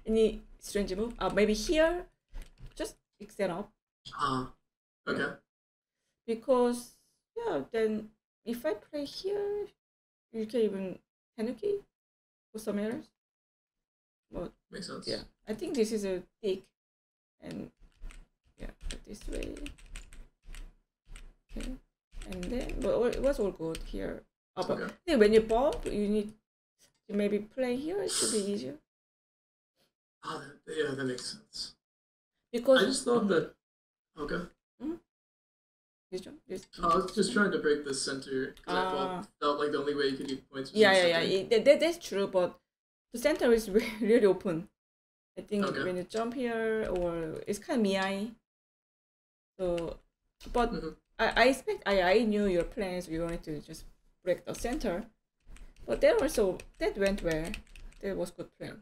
any strange move. Uh, maybe here, just fix extend up Ah. okay. because yeah. Then if I play here, you can even tenuki for some errors. But Makes sense. yeah, I think this is a thick, and yeah, this way. Okay, and then but all- it was all good here. Uh, but Okay. then when you bump, you need maybe play here. It should be easier Ah, that, yeah, that makes sense. because I just thought that. Okay. one, this. I was just trying to break the center because I Ah. felt, like the only way you could get points was Yeah, yeah, yeah. It, that, that, that's true, but the center is really open. I think Okay. when you jump here, or it's kind of miai. So, but Mhm. I, I expect I, I knew your plans. You wanted to just break the center, but that also that went well. That was good plan.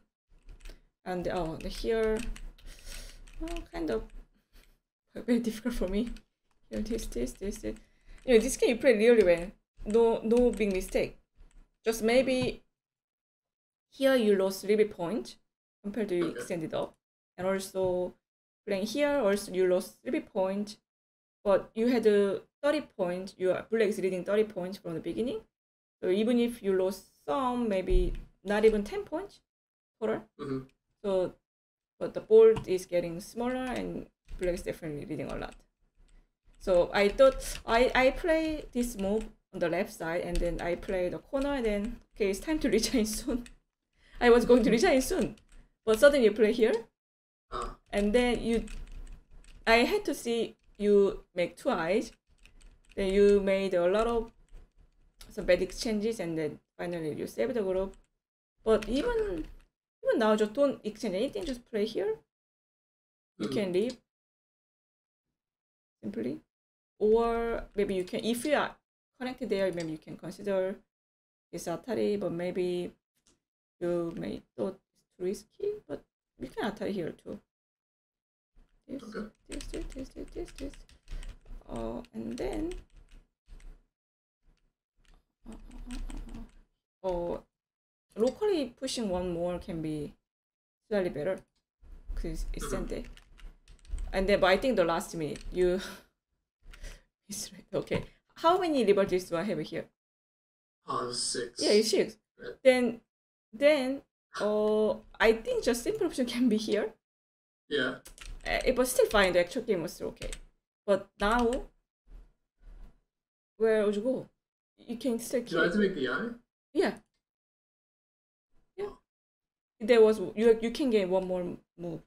And oh, here, oh, kind of very difficult for me. Here, this, this, this, this. You know, this game you play really well. No, no big mistake. Just maybe here you lost a little bit point compared to extended up, and also playing here also you lost a little bit point, but you had a thirty point. Your black is leading thirty points from the beginning, so even if you lost some, maybe not even ten points total. Mhm. So, but the board is getting smaller, and black is definitely leading a lot. So I thought I I play this move on the left side, and then I play the corner, and then okay, it's time to resign soon. I was going to resign soon, but suddenly you play here, Ah. and then you I had to see you make two eyes. Then you made a lot of some bad exchanges, and then finally you save the group. But even even now, just don't exchange anything. Just play here. You can leave simply, or maybe you can if you are connected there. Maybe you can consider this Atari, but maybe you may thought it's too risky. But you can Atari here too. This, Okay. this, this, this, this, this, this. Uh, and then. Uh, uh, uh, uh, uh, locally pushing one more can be slightly better because it's. sente. And then, but I think the last minute you. Okay. How many liberties do I have here? Was six. Yeah, it's six. Right. Then, then, uh, I think just simple option can be here. Yeah. Uh, it was still fine. The actual game was still okay. But now, where would you go? You can still Do I have to make the eye? Yeah. Yeah. There was you. You can gain one more move.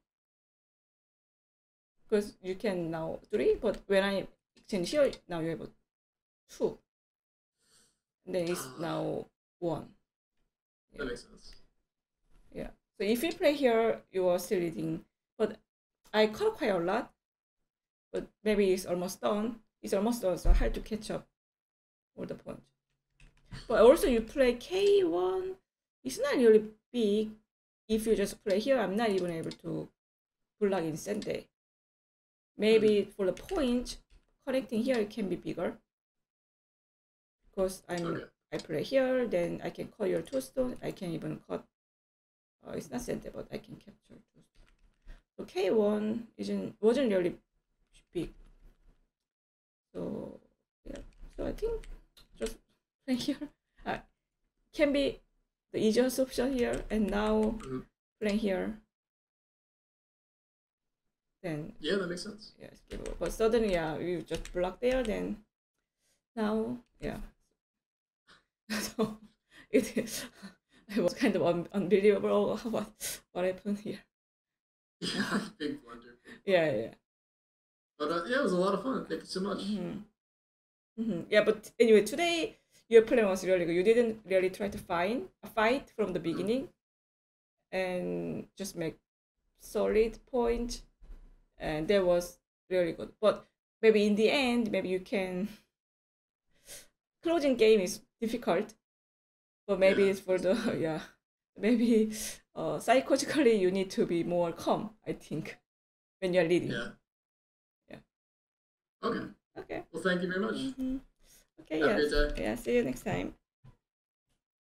Because you can now three, but when I exchange here, now you have a two. And then it's ah. now one. That makes sense. So if you play here, you are still leading. But I cut quite a lot. But maybe it's almost done. It's almost done, so I had to catch up all the points. But also you play K1. It's not really big. If you just play here, I'm not even able to block in sente. Maybe for the point, connecting here it can be bigger. Because I'm Okay. I play here, then I can cut your two stone. I can even cut. Uh, it's not center, but I can capture two stone. So K one isn't wasn't really big. So yeah, so I think just here uh, can be the easiest option here, and now Mhm. playing here. Then Yeah, that makes sense. yeah, it's over. But suddenly, yeah, you just block there, then now, yeah. so it is. It was kind of un- unbelievable what what happened here. Yeah, big blunder. Yeah, yeah. But uh, yeah, it was a lot of fun. Thank you so much. Mm-hmm. Mm-hmm. Yeah, but anyway, today your plan was really good. You didn't really try to find a fight from the beginning, and just make solid point, and that was really good. But maybe in the end, maybe you can. Closing game is difficult, but maybe it's for the yeah, maybe uh, psychologically you need to be more calm. I think when you're leading. Yeah. Yeah. Okay. Okay. Well, thank you very much. Mhm. Okay. Have yes. Yeah. See you next time.